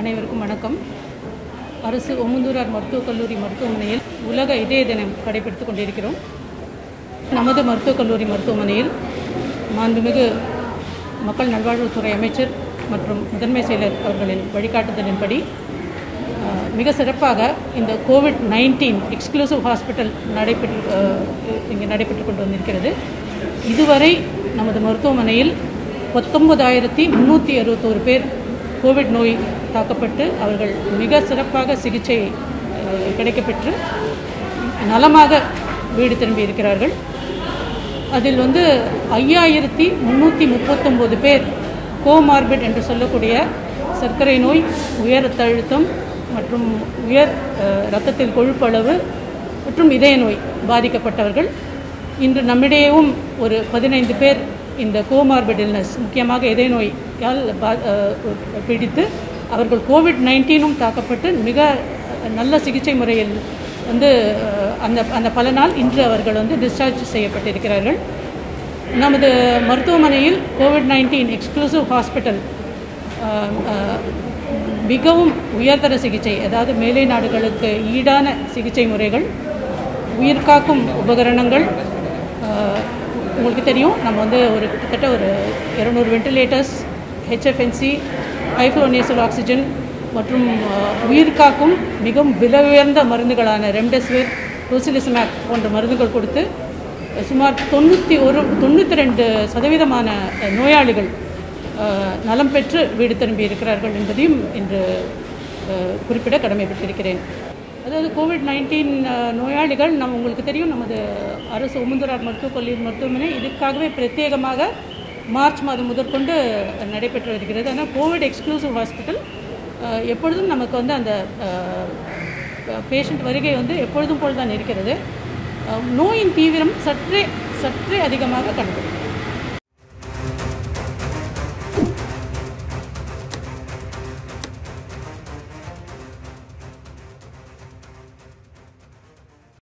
அனைவருக்கும் வணக்கம். அரசு ஒமுந்தூரார் மருத்துவக் கல்லூரி மருத்துவமனையில் உலக இதய தினம் கடைபிடித்துக் கொண்டிருக்கிறோம். நமது மருத்துவக் கல்லூரி மருத்துவமனையில் மாண்புமிகு மக்கள் நல்வாழ்வுத்துறை அமைச்சர் மற்றும் முதன்மை செயலர் அவர்களின் வழிகாட்டுதலின்படி மிக சிறப்பாக இந்த கோவிட் நைன்டீன் எக்ஸ்க்ளூசிவ் ஹாஸ்பிட்டல் நடைபெற்று இங்கே நடைபெற்று கொண்டு வந்திருக்கிறது. இதுவரை நமது மருத்துவமனையில் பத்தொன்பதாயிரத்தி முந்நூற்றி அறுபத்தோரு பேர் கோவிட் நோய் தாக்கப்பட்டு அவர்கள் மிக சிறப்பாக சிகிச்சை கிடைக்கப்பெற்று நலமாக வீடு திரும்பி இருக்கிறார்கள். அதில் வந்து ஐயாயிரத்தி முந்நூற்றி முப்பத்தொம்போது பேர் கோமார்பிட் என்று சொல்லக்கூடிய சர்க்கரை நோய் உயர் ரத்த அழுத்தம் மற்றும் உயர் அஹ், இரத்தத்தில் கொழுப்பளவு மற்றும் இதய நோய் பாதிக்கப்பட்டவர்கள். இன்று நம்மிடையேவும் ஒரு பதினைந்து பேர் இந்த கோமார்பிட் இல்னஸ் முக்கியமாக இதய நோயால் பா- அவர்கள் கோவிட் நைன்டீனும் தாக்கப்பட்டு மிக நல்ல சிகிச்சை முறையில் வந்து அந்த அந்த பலனால் இன்று அவர்கள் வந்து டிஸ்சார்ஜ் செய்யப்பட்டிருக்கிறார்கள். நமது மருத்துவமனையில் கோவிட் நைன்டீன் எக்ஸ்க்ளூசிவ் ஹாஸ்பிட்டல் மிகவும் உயர்தர சிகிச்சை அதாவது மேலை நாடுகளுக்கு ஈடான சிகிச்சை முறைகள் உயிர்காக்கும் உபகரணங்கள் உங்களுக்கு தெரியும் நம்ம வந்து ஒரு கிட்டத்தட்ட ஒரு இரநூறு வென்டிலேட்டர்ஸ் ஹெச்எஃப்என்சி ஹைஃப்ளோனேசல் ஆக்சிஜன் மற்றும் உயிர் உயிர்காக்கும் மிகவும் விலை உயர்ந்த மருந்துகளான ரெம்டெசிவிர் டோசிலிசமேப் போன்ற மருந்துகள் கொடுத்து சுமார் தொண்ணூற்றி ஒரு தொண்ணூற்றி ரெண்டு சதவீதமான நோயாளிகள் நலம் பெற்று வீடு திரும்பி இருக்கிறார்கள் என்பதையும் இன்று குறிப்பிட கடமைப்பட்டிருக்கிறேன். அதாவது கோவிட் நைன்டீன் நோயாளிகள் நம்ம உங்களுக்கு தெரியும் நமது அரசு உமுந்தரார் மருத்துவக் கல்லூரி மருத்துவமனை இதுக்காகவே பிரத்யேகமாக மார்ச் மாதம் முதற்கொண்டு நடைபெற்று வருகிறது. ஆனால் கோவிட் எக்ஸ்க்ளூசிவ் ஹாஸ்பிட்டல் எப்பொழுதும் நமக்கு வந்து அந்த பேஷண்ட் வருகை வந்து எப்பொழுதும் போல் தான் இருக்கிறது. நோயின் தீவிரம் சற்றே சற்றே அதிகமாக காணப்படும்